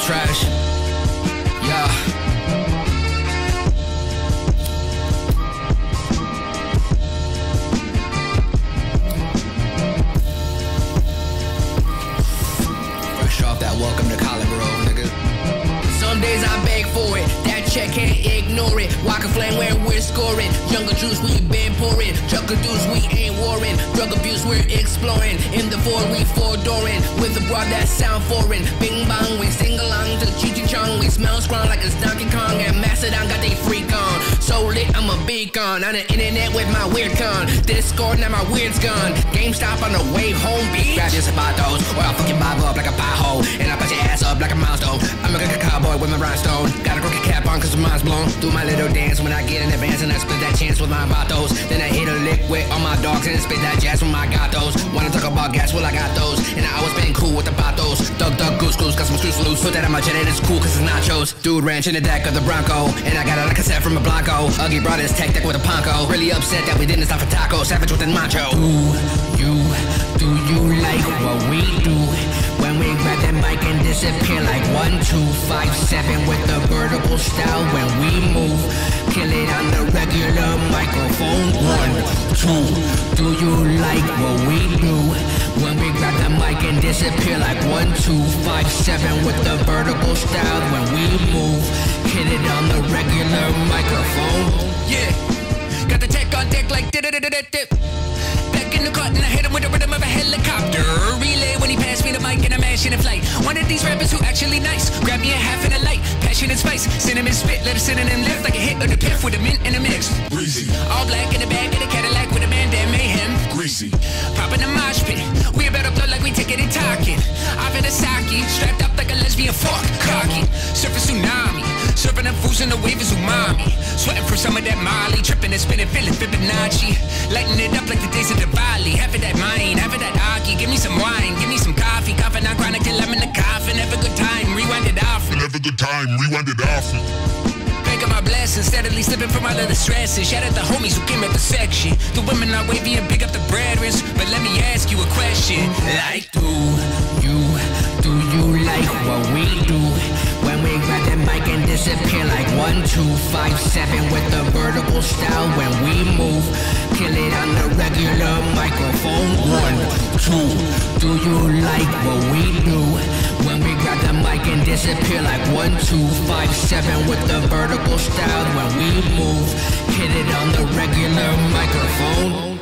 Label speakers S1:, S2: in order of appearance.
S1: trash. Yeah. Fresh off that welcome to College Grove, nigga. Some days I beg for it, that check can't ignore it. Walk a flame where we're scoring. Jungle juice we been pouring. Jungle dudes we ain't warring. Drug abuse we're exploring. In the Ford we four dooring. With a broad that sound foreign. Bing bang we sing along to Cheech Chong. We smell strong like it's Donkey Kong and Macedon got they freak on. So lit I'm a beacon on the internet with my weird con. Discord now my weird's gone. GameStop on the way home, bitch. Grab your those, or I'll fucking bob Do my little dance when I get in advance and I split that chance with my vatos. Then I hit a lick with all my dogs and spit that jazz when I got those. Wanna talk about gas? Well, I got those. And I always been cool with the vatos. Duck, duck, goose, goose, got some screws loose. Put that on my jet and it's cool cause it's nachos. Dude ranch in the deck of the Bronco. And I got it like a set from a Blanco. UGGGY brought his tech deck with a Ponco. Really upset that we didn't stop for tacos. Savage with the macho. Do you, do you like what we do? Mic and disappear like one, two, five, seven with the vertical style when we move. Kill it on the regular microphone. One, two. Do you like what we do? When we grab the mic and disappear like one, two, five, seven with the vertical style when we move. Kill it on the regular microphone.
S2: Passion and spice. Cinnamon spit, let in them lift like a hit of the piff with a mint in the mix.
S3: Breezy,
S2: All black in the back of the Cadillac with a man damn mayhem.
S3: greasy,
S2: Popping the mosh pit. We about to blow like we taking it talking. Off in a sake, strapped up like a lesbian fork, cocky. Surfing tsunami. Surfing them fools in the wave is umami. Sweating from some of that Molly. Tripping and spinning, feeling Fibonacci. Lighting it up like the days of Diwali. Half time, rewind it off. Banking my blessings, steadily slipping from all of the stresses. Shout out the homies who came at the section. The women are wavy and big up the breadwins. But let me ask you a question. Like,
S1: Do you, do you like what we do? When we grab the mic and disappear like one, two, five, seven with the vertical style when we move. Kill it on the regular microphone. One, two. Do you like what we do? Disappear like one, two, five, seven with the vertical style when we move. Hit it on the regular microphone.